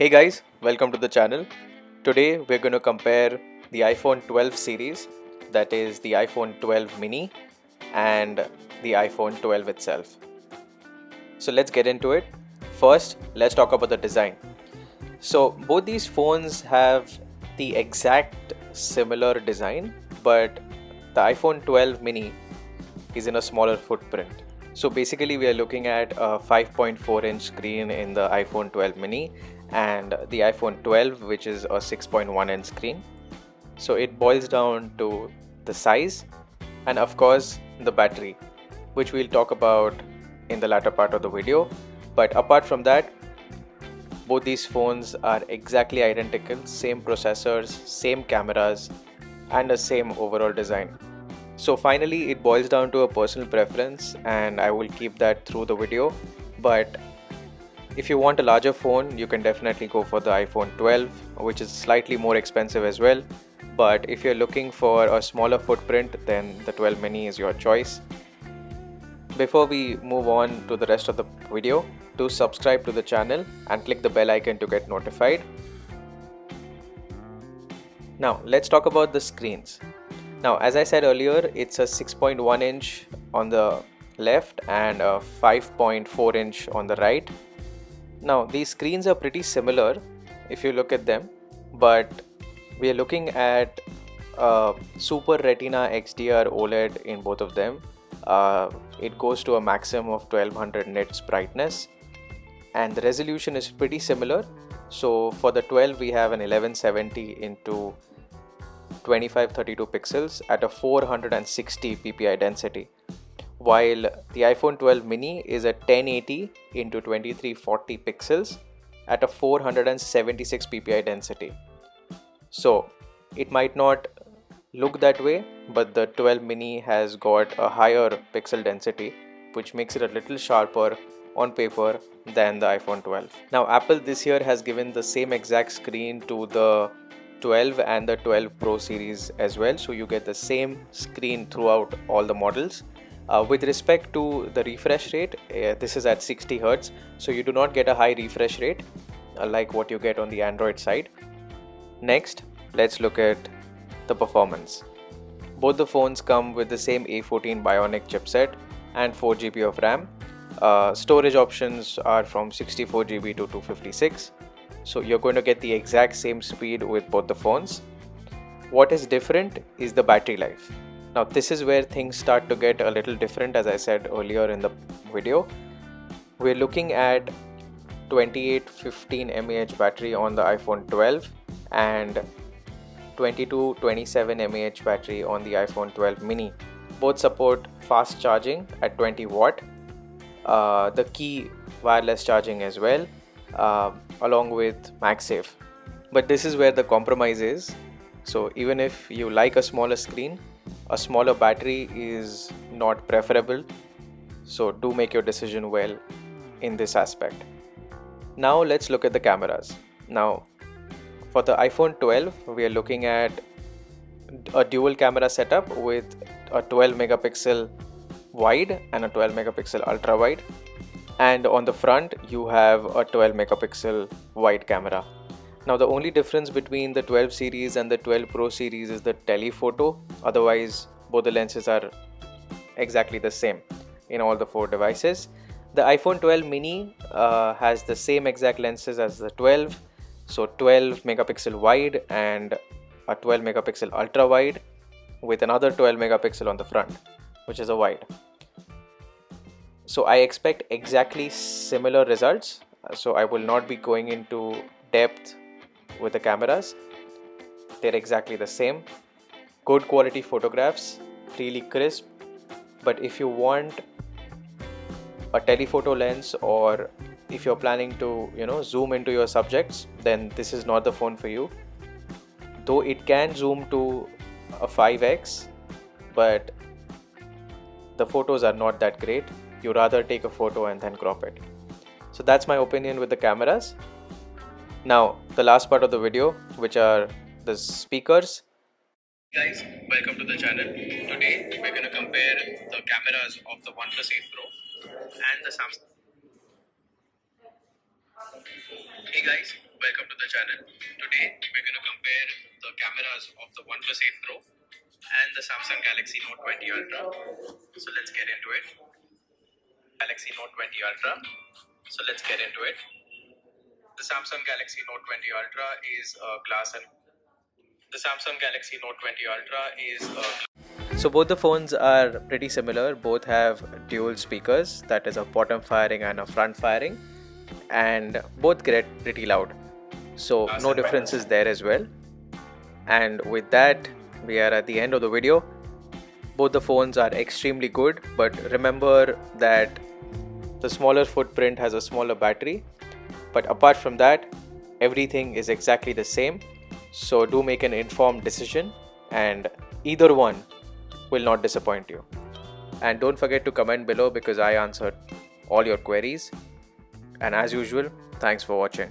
Hey guys, welcome to the channel. Today we're going to compare the iPhone 12 series, that is the iPhone 12 mini and the iPhone 12 itself. So let's get into it. First, let's talk about the design. So both these phones have the exact similar design, but the iPhone 12 mini is in a smaller footprint. So basically we are looking at a 5.4 inch screen in the iPhone 12 mini and the iPhone 12 which is a 6.1 inch screen. So it boils down to the size and of course the battery which we'll talk about in the latter part of the video. But apart from that both these phones are exactly identical, same processors, same cameras and the same overall design. So finally it boils down to a personal preference and I will keep that through the video but if you want a larger phone you can definitely go for the iPhone 12 which is slightly more expensive as well but if you're looking for a smaller footprint then the 12 mini is your choice. Before we move on to the rest of the video do subscribe to the channel and click the bell icon to get notified. Now let's talk about the screens. Now, as I said earlier, it's a 6.1 inch on the left and a 5.4 inch on the right. Now, these screens are pretty similar if you look at them, but we are looking at a Super Retina XDR OLED in both of them. Uh, it goes to a maximum of 1200 nits brightness and the resolution is pretty similar. So for the 12 we have an 1170 into 2532 pixels at a 460 ppi density while the iphone 12 mini is a 1080 into 2340 pixels at a 476 ppi density so it might not look that way but the 12 mini has got a higher pixel density which makes it a little sharper on paper than the iphone 12 now apple this year has given the same exact screen to the 12 and the 12 Pro series as well. So you get the same screen throughout all the models. Uh, with respect to the refresh rate, uh, this is at 60 Hz, so you do not get a high refresh rate uh, like what you get on the Android side. Next, let's look at the performance. Both the phones come with the same A14 Bionic chipset and 4GB of RAM. Uh, storage options are from 64GB to 256 so you're going to get the exact same speed with both the phones what is different is the battery life now this is where things start to get a little different as i said earlier in the video we're looking at 2815 mAh battery on the iPhone 12 and 2227 mAh battery on the iPhone 12 mini both support fast charging at 20 watt uh, the Qi wireless charging as well uh, along with MagSafe. But this is where the compromise is. So even if you like a smaller screen, a smaller battery is not preferable. So do make your decision well in this aspect. Now let's look at the cameras. Now for the iPhone 12, we are looking at a dual camera setup with a 12 megapixel wide and a 12 megapixel ultra wide and on the front you have a 12 megapixel wide camera now the only difference between the 12 series and the 12 pro series is the telephoto. Otherwise both the lenses are exactly the same in all the four devices. The iphone 12 mini uh, has the same exact lenses as the 12 so 12 megapixel wide and a 12 megapixel ultra wide with another 12 megapixel on the front which is a wide. So I expect exactly similar results. So I will not be going into depth with the cameras. They're exactly the same. Good quality photographs really crisp. But if you want a telephoto lens or if you're planning to you know zoom into your subjects then this is not the phone for you. Though it can zoom to a 5x but the photos are not that great. You rather take a photo and then crop it. So that's my opinion with the cameras now the last part of the video which are the speakers guys welcome to the channel today we're going to compare the cameras of the OnePlus 8 Pro and the Samsung Hey guys, welcome to the channel. Today we're going to compare the cameras of the OnePlus 8 Pro and the Samsung Galaxy Note 20 Ultra. So let's get into it. Galaxy Note 20 Ultra. So let's get into it. The Samsung Galaxy Note 20 Ultra is a glass and the Samsung Galaxy Note 20 Ultra is a So both the phones are pretty similar. Both have dual speakers, that is a bottom firing and a front firing, and both get pretty loud. So ah, no differences there as well. And with that, we are at the end of the video. Both the phones are extremely good, but remember that the smaller footprint has a smaller battery. But apart from that, everything is exactly the same. So do make an informed decision, and either one will not disappoint you. And don't forget to comment below because I answered all your queries. And as usual, thanks for watching.